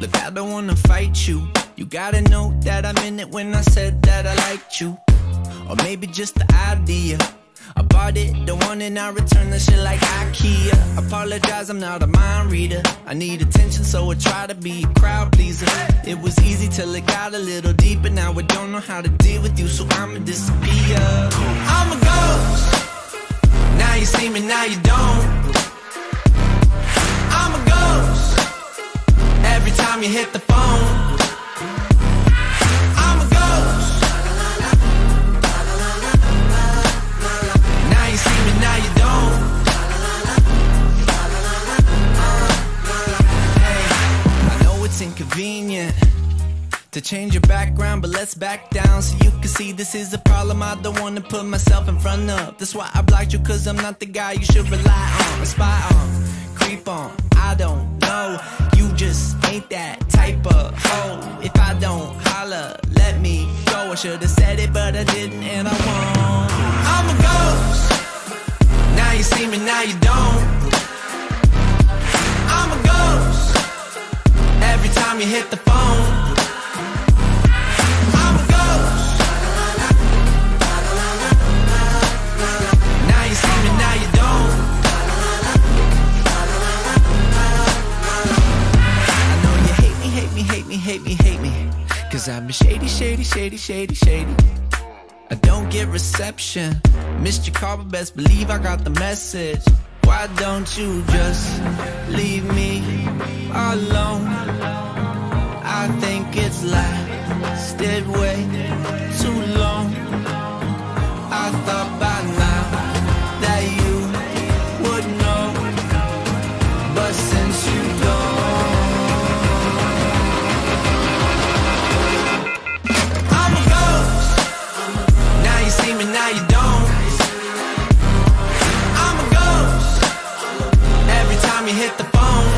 Look, I don't wanna fight you. You gotta know that I meant it when I said that I liked you. Or maybe just the idea. I bought it, don't want it, I return the shit like IKEA. Apologize, I'm not a mind reader. I need attention, so I try to be a crowd pleaser. It was easy till it got a little deeper. Now I don't know how to deal with you, so I'ma disappear. I'm a ghost. Now you see me, now you don't. You hit the phone. I'm a ghost. Now you see me, now you don't. Hey, I know it's inconvenient to change your background, but let's back down so you can see this is a problem I don't wanna put myself in front of. That's why I blocked you, cause I'm not the guy you should rely on, spy on, creep on. I don't know, you just ain't that hoe. If I don't holler, let me go. I should've said it, but I didn't, and I won't. I'm a ghost. Now you see me, now you don't. I'm a ghost. Every time you hit the phone. Cause I'm shady, shady, shady, shady, shady. I don't get reception. Missed your call, but best believe I got the message. Why don't you just leave me alone? I think it's last way now you don't. I'm a ghost. Every time you hit the phone.